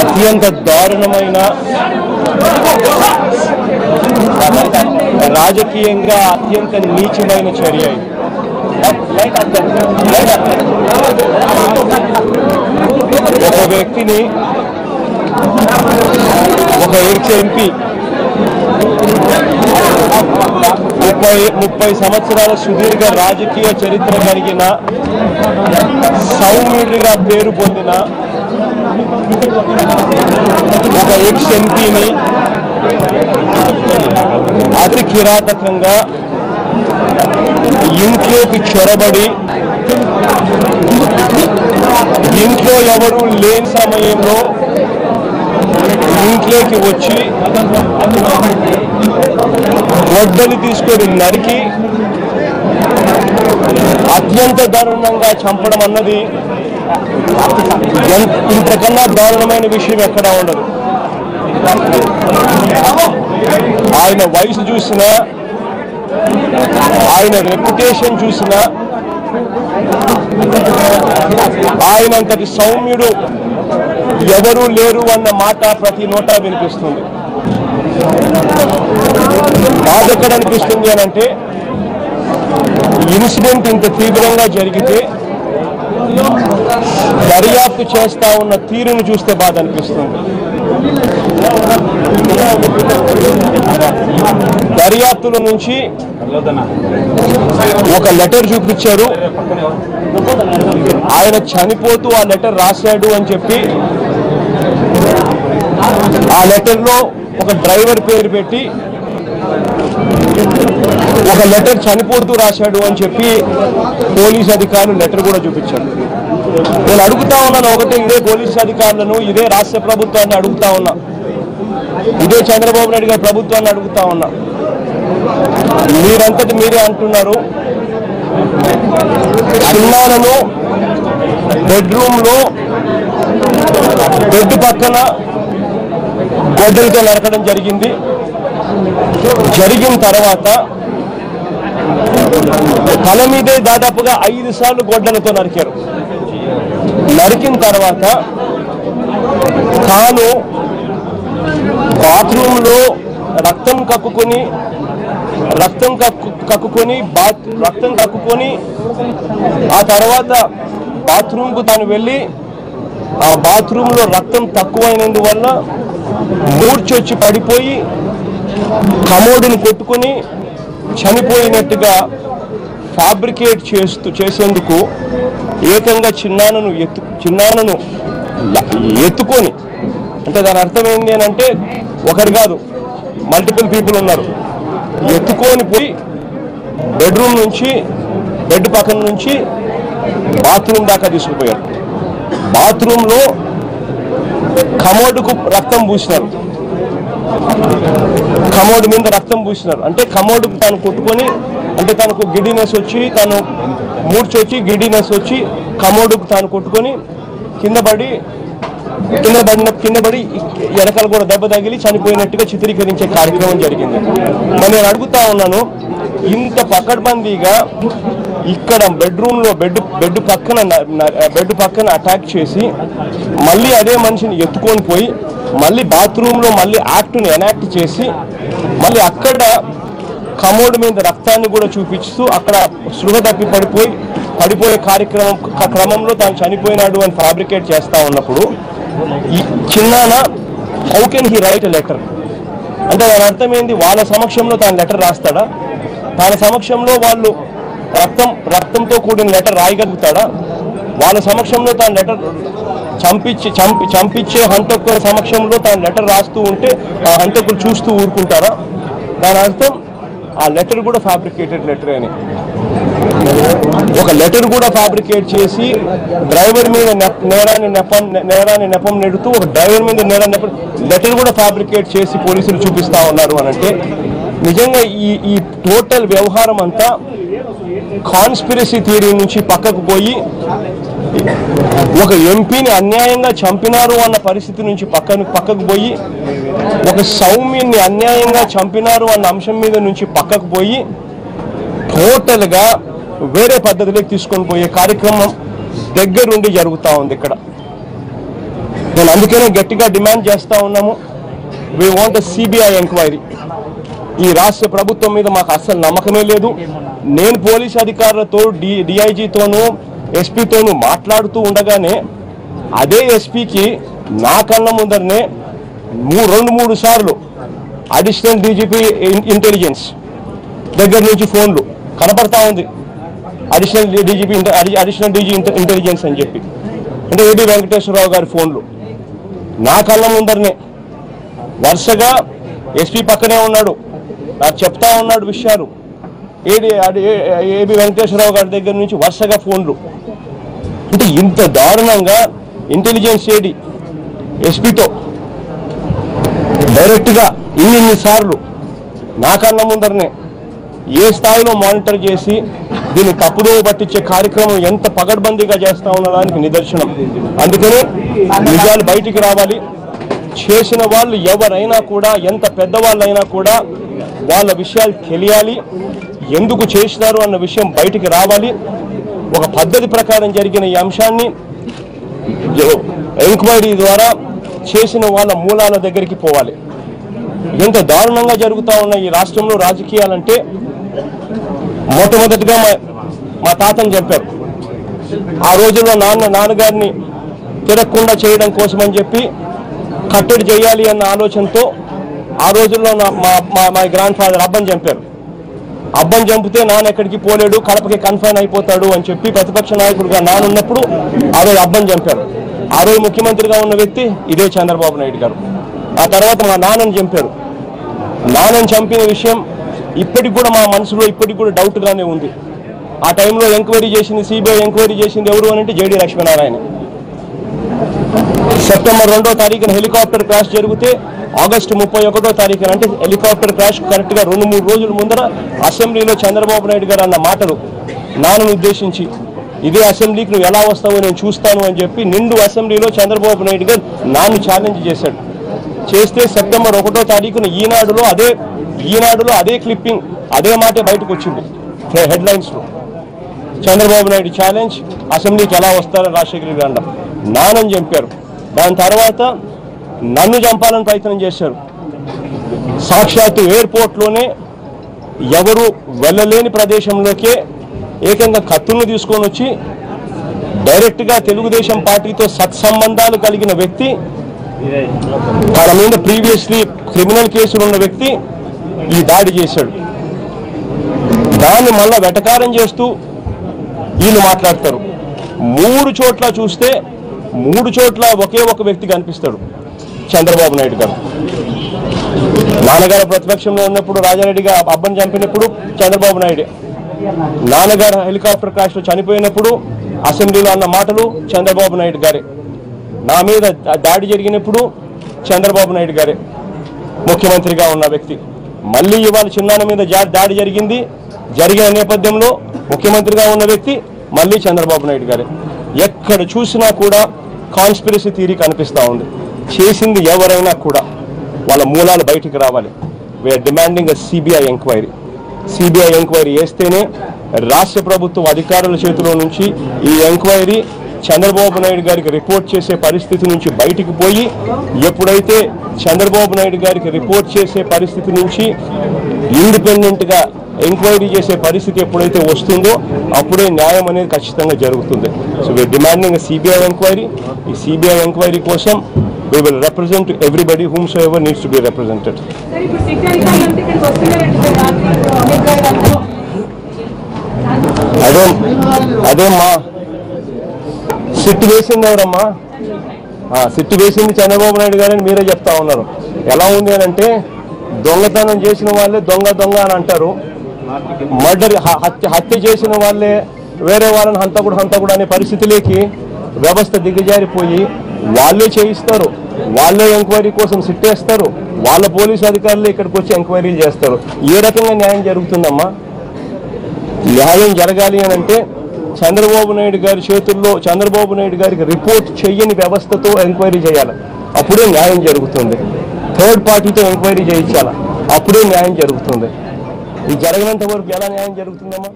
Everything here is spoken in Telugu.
అత్యంత దారుణమైన రాజకీయంగా అత్యంత నీచమైన చర్య ఇది ఒక వ్యక్తిని ఒక ఎక్స్ ఎంపీ ముప్పై ముప్పై సంవత్సరాల సుదీర్ఘ రాజకీయ చరిత్ర కలిగిన సౌమ్యుడిగా పేరు పొందిన ఒక ఎక్స్ ఎంపీని అతి కిరాతకంగా ఇంట్లోకి చొరబడి ఇంట్లో ఎవరు లేని సమయంలో ఇంట్లోకి వచ్చి గొడ్డలు తీసుకొని నరికి అత్యంత దారుణంగా చంపడం అన్నది ఇంతకన్నా దారుణమైన విషయం ఎక్కడా ఉండదు. ఆయన వయసు చూసినా ఆయన రెప్యుటేషన్ చూసినా ఆయనంతటి సౌమ్యుడు ఎవరూ లేరు అన్న మాట ప్రతి నోటా వినిపిస్తుంది. బాధ ఎక్కడ అనిపిస్తుంది అని అంటే ఇన్సిడెంట్ ఇంత తీవ్రంగా జరిగితే దర్యాప్తు చేస్తా ఉన్న తీరును చూస్తే బాధ అనిపిస్తుంది. దర్యాప్తుల నుంచి ఒక లెటర్ చూపించారు. ఆయన చనిపోతూ ఆ లెటర్ రాశాడు అని చెప్పి ఆ లెటర్లో ఒక డ్రైవర్ పేరు పెట్టి ఒక లెటర్ చనిపోతూ రాశాడు అని చెప్పి పోలీస్ అధికారులు లెటర్ కూడా చూపించాడు నేను అడుగుతా ఉన్నాను ఒకటే ఇదే పోలీస్ అధికారులను ఇదే రాష్ట్ర ప్రభుత్వాన్ని అడుగుతా ఉన్నా. ఇదే చంద్రబాబు నాయుడు గారి ప్రభుత్వాన్ని అడుగుతా ఉన్నా. మీరంతటి మీరే అంటున్నారు. చిన్నాలను బెడ్రూమ్లో బెడ్ పక్కన గొడ్డలతో నరకడం జరిగింది. జరిగిన తర్వాత తల మీదే దాదాపుగా ఐదు సార్లు గొడ్డలతో నరికారు. నరికిన తర్వాత తాను బాత్రూంలో రక్తం కక్కుకొని రక్తం కక్కు కక్కుకొని బాత్ రక్తం కక్కుకొని ఆ తర్వాత బాత్రూమ్కు తాను వెళ్ళి ఆ బాత్రూంలో రక్తం తక్కువైనందువల్ల మూర్చొచ్చి పడిపోయి కమోడుని కొట్టుకొని చనిపోయినట్టుగా ఫ్యాబ్రికేట్ చేస్తూ చేసేందుకు ఏకంగా చిన్నానను ఎత్తు చిన్నానను ఎత్తుకొని అంటే దాని అర్థం ఏంటి అని అంటే ఒకరు కాదు మల్టిపుల్ పీపుల్ ఉన్నారు. ఎత్తుకొని పోయి బెడ్రూమ్ నుంచి బెడ్ పక్కన నుంచి బాత్రూమ్ దాకా తీసుకుపోయారు. బాత్రూంలో కమోడుకు రక్తం పూసినారు. కమోడ్ మీద రక్తం పూసినారు. అంటే కమోడ్ తాను కొట్టుకొని అంటే తనకు గిడినెస్ వచ్చి తను మూడ్చొచ్చి గిడినెస్ వచ్చి కమోడుకు తాను కొట్టుకొని కింద పడి కింద పడిన కింద పడి వెనకాల కూడా దెబ్బ తగిలి చనిపోయినట్టుగా చిత్రీకరించే కార్యక్రమం జరిగింది. మరి నేను అడుగుతా ఉన్నాను ఇంత పకడ్బందీగా ఇక్కడ బెడ్రూమ్లో బెడ్ బెడ్ పక్కన బెడ్ పక్కన అటాక్ చేసి మళ్ళీ అదే మనిషిని ఎత్తుకొని పోయి మళ్ళీ బాత్రూమ్లో మళ్ళీ యాక్ట్ని ఎనాక్ట్ చేసి మళ్ళీ అక్కడ కమోడ్ మీద రక్తాన్ని కూడా చూపిస్తూ అక్కడ సృహ తప్పి పడిపోయి పడిపోయే కార్యక్రమం క్రమంలో తాను చనిపోయినాడు అని ఫ్యాబ్రికేట్ చేస్తా ఉన్నప్పుడు ఈ చిన్నాన how can he write letter అంటే దాని అర్థమైంది వాళ్ళ సమక్షంలో తాను లెటర్ రాస్తాడా? తన సమక్షంలో వాళ్ళు రక్తం రక్తంతో కూడిన లెటర్ రాయగలుగుతాడా? వాళ్ళ సమక్షంలో తాను లెటర్ చంపించి చంపి చంపించే హంతకుల సమక్షంలో తాను లెటర్ రాస్తూ ఉంటే ఆ హంతకులు చూస్తూ ఊరుకుంటారా? దాని అర్థం ఆ లెటర్ కూడా ఫ్యాబ్రికేటెడ్ లెటర్ అని. ఒక లెటర్ కూడా ఫ్యాబ్రికేట్ చేసి డ్రైవర్ మీద నెప్- నేరాన్ని నెపం నేరాన్ని నెపం నెడుతూ ఒక డ్రైవర్ మీద నేరాన్ని నెపం లెటర్ కూడా ఫ్యాబ్రికేట్ చేసి పోలీసులు చూపిస్తా ఉన్నారు అని అంటే నిజంగా ఈ ఈ టోటల్ వ్యవహారం అంతా కాన్స్పిరసీ థియరీ నుంచి పక్కకు పోయి ఒక ఎంపీని అన్యాయంగా చంపినారు అన్న పరిస్థితి నుంచి పక్కన పక్కకు పోయి ఒక సౌమ్యుని అన్యాయంగా చంపినారు అన్న అంశం మీద నుంచి పక్కకు పోయి టోటల్గా వేరే పద్ధతిలోకి తీసుకొని పోయే కార్యక్రమం దగ్గరుండి జరుగుతూ ఉంది ఇక్కడ. నేను అందుకనే గట్టిగా డిమాండ్ చేస్తూ ఉన్నాము. వీ వాంట్ సిబిఐ ఎంక్వైరీ ఈ రాష్ట్ర ప్రభుత్వం మీద మాకు అస్సలు నమ్మకమే లేదు. నేను పోలీస్ అధికారులతో డి డిఐజీతోనూ ఎస్పీతోనూ మాట్లాడుతూ ఉండగానే అదే ఎస్పీకి నా కళ్ళ ముందరనే రెండు మూడు సార్లు అడిషనల్ డీజీపీ ఇంటెలిజెన్స్ దగ్గర నుంచి ఫోన్లు కనపడతా ఉంది. Additional DGP additional DG intelligence అని చెప్పి. అంటే ఏబి వెంకటేశ్వరరావు గారి ఫోన్లు. నా కళ్ళ ముందరనే వరుసగా ఎస్పీ పక్కనే ఉన్నాడు. నాకు చెప్తా ఉన్నాడు విషయాలు. ఏడి ఏబి వెంకటేశ్వరరావు గారి దగ్గర నుంచి వరుసగా ఫోన్లు. అంటే ఇంత దారుణంగా ఇంటెలిజెన్స్ ఏడి ఎస్పీతో డైరెక్ట్గా ఇన్ని సార్లు నా ముందరనే ఏ స్థాయిలో మానిటర్ చేసి దీన్ని తప్పుదో పట్టించే కార్యక్రమం ఎంత పగడ్బందీగా చేస్తా ఉన్నదానికి నిదర్శనం. అందుకని నిజాలు బయటికి రావాలి. చేసిన వాళ్ళు ఎవరైనా కూడా ఎంత పెద్దవాళ్ళైనా కూడా వాళ్ళ విషయాలు తెలియాలి ఎందుకు చేసినారు అన్న విషయం బయటికి రావాలి. ఒక పద్ధతి ప్రకారం జరిగిన ఈ అంశాన్ని ఎంక్వైరీ ద్వారా చేసిన వాళ్ళ మూలాల దగ్గరికి పోవాలి. ఎంత దారుణంగా జరుగుతూ ఉన్న ఈ రాష్ట్రంలో రాజకీయాలంటే మొట్టమొదటిగా మా మా తాతని చెప్పారు. ఆ రోజుల్లో నాన్న నాన్నగారిని తిరగకుండా చేయడం కోసమని చెప్పి కట్టడి చేయాలి అన్న ఆలోచనతో ఆ రోజుల్లో నా మా మా మా గ్రాండ్ ఫాదర్ అబ్బని చంపారు. అబ్బం చంపితే నాన్న ఎక్కడికి పోలేడు కడపకి కన్ఫైన్ అయిపోతాడు అని చెప్పి ప్రతిపక్ష నాయకుడుగా నానున్నప్పుడు ఆ రోజు అబ్బం చంపారు. ఆ రోజు ముఖ్యమంత్రిగా ఉన్న వ్యక్తి ఇదే చంద్రబాబు నాయుడు గారు. ఆ తర్వాత మా నాన్నని చంపారు. నాన్నని చంపిన విషయం ఇప్పటికి కూడా మా మనసులో ఇప్పటికి కూడా డౌట్గానే ఉంది. ఆ టైంలో ఎంక్వైరీ చేసింది సిబిఐ ఎంక్వైరీ చేసింది ఎవరు అని అంటే జేడి లక్ష్మీనారాయణ. సెప్టెంబర్ రెండో తారీఖున హెలికాప్టర్ క్రాష్ జరిగితే ఆగస్టు ముప్పై ఒకటో తారీఖున అంటే హెలికాప్టర్ క్రాష్ కరెక్ట్గా రెండు మూడు రోజుల ముందర అసెంబ్లీలో చంద్రబాబు నాయుడు గారు అన్న మాటలు నాన్నను ఉద్దేశించి ఇదే అసెంబ్లీకి నువ్వు ఎలా వస్తావో నేను చూస్తాను అని చెప్పి నిండు అసెంబ్లీలో చంద్రబాబు నాయుడు గారు నాన్ను ఛాలెంజ్ చేశాడు. చేస్తే సెప్టెంబర్ ఒకటో తారీఖున ఈనాడులో అదే ఈనాడులో అదే క్లిప్పింగ్ అదే మాటే బయటకు వచ్చింది. హెడ్లైన్స్లో చంద్రబాబు నాయుడు ఛాలెంజ్ అసెంబ్లీకి ఎలా వస్తారని రాజశేఖర రెడ్డి అన్న నానని చంపారు. దాని తర్వాత నన్ను చంపాలని ప్రయత్నం చేశారు. సాక్షాత్తు ఎయిర్పోర్ట్లోనే ఎవరు వెళ్ళలేని ప్రదేశంలోకే ఏకంగా కత్తులను తీసుకొని వచ్చి డైరెక్ట్గా తెలుగుదేశం పార్టీతో సత్సంబంధాలు కలిగిన వ్యక్తి తన మీద ప్రీవియస్లీ క్రిమినల్ కేసులు ఉన్న వ్యక్తి ఈ దాడి చేశాడు. దాన్ని మళ్ళా వెటకారం చేస్తూ వీళ్ళు మాట్లాడతారు. మూడు చోట్ల చూస్తే మూడు చోట్ల ఒకే ఒక వ్యక్తి కనిపిస్తాడు చంద్రబాబు నాయుడు గారు. నాన్నగారు ప్రతిపక్షంలో ఉన్నప్పుడు రాజారెడ్డిగా అబ్బని చంపినప్పుడు చంద్రబాబు నాయుడు. నాన్నగారు హెలికాప్టర్ క్రాష్లో చనిపోయినప్పుడు అసెంబ్లీలో అన్న మాటలు చంద్రబాబు నాయుడు గారే. నా మీద దాడి జరిగినప్పుడు చంద్రబాబు నాయుడు గారే. ముఖ్యమంత్రిగా ఉన్న వ్యక్తి. మళ్ళీ ఇవాళ చిన్నాన్న మీద దాడి జరిగింది. జరిగిన నేపథ్యంలో ముఖ్యమంత్రిగా ఉన్న వ్యక్తి మళ్ళీ చంద్రబాబు నాయుడు గారే. ఎక్కడ చూసినా కూడా కాన్స్పిరసీ థీరీ కనిపిస్తూ ఉంది. చేసింది ఎవరైనా కూడా వాళ్ళ మూలాలు బయటికి రావాలి. We're demanding a CBI enquiry CBI enquiry చేస్తేనే రాష్ట్ర ప్రభుత్వం అధికారుల చేతిలో నుంచి ఈ ఎంక్వైరీ చంద్రబాబు నాయుడు గారికి రిపోర్ట్ చేసే పరిస్థితి నుంచి బయటికి పోయి ఎప్పుడైతే చంద్రబాబు నాయుడు గారికి రిపోర్ట్ చేసే పరిస్థితి నుంచి ఇండిపెండెంట్గా ఎంక్వైరీ చేసే పరిస్థితి ఎప్పుడైతే వస్తుందో అప్పుడే న్యాయం అనేది ఖచ్చితంగా జరుగుతుంది. So we're demanding CBI enquiry ఈ సిబిఐ ఎంక్వైరీ కోసం we will represent everybody whomsoever needs to be represented అదే అదే మా సిట్ వేసింది ఎవరమ్మా? ఆ, సిట్ వేసింది చంద్రబాబు నాయుడు గారని మీరే చెప్తా ఉన్నారు. ఎలా ఉంది అని అంటే దొంగతనం చేసిన వాళ్ళే దొంగ దొంగ అని అంటారు. మర్డర్ హ- హత్య హత్య చేసిన వాళ్ళే వేరే వాళ్ళని హంతకుడు హంతకుడు అనే పరిస్థితిలోకి వ్యవస్థ దిగజారిపోయి వాళ్ళే చేయిస్తారు. వాళ్ళే ఎంక్వైరీ కోసం సిట్టేస్తారు. వాళ్ళ పోలీసు అధికారులు ఇక్కడికి వచ్చి ఎంక్వైరీలు చేస్తారు. ఏ రకంగా న్యాయం జరుగుతుందమ్మా? న్యాయం జరగాలి అని అంటే చంద్రబాబు నాయుడు గారి చేతుల్లో చంద్రబాబు నాయుడు గారికి రిపోర్ట్ చెయ్యని వ్యవస్థతో ఎంక్వైరీ చేయాలి. అప్పుడే న్యాయం జరుగుతుంది. థర్డ్ పార్టీతో ఎంక్వైరీ చేయించాలి. అప్పుడే న్యాయం జరుగుతుంది. ఇది జరగనంత వరకు ఎలా న్యాయం జరుగుతుందమ్మా?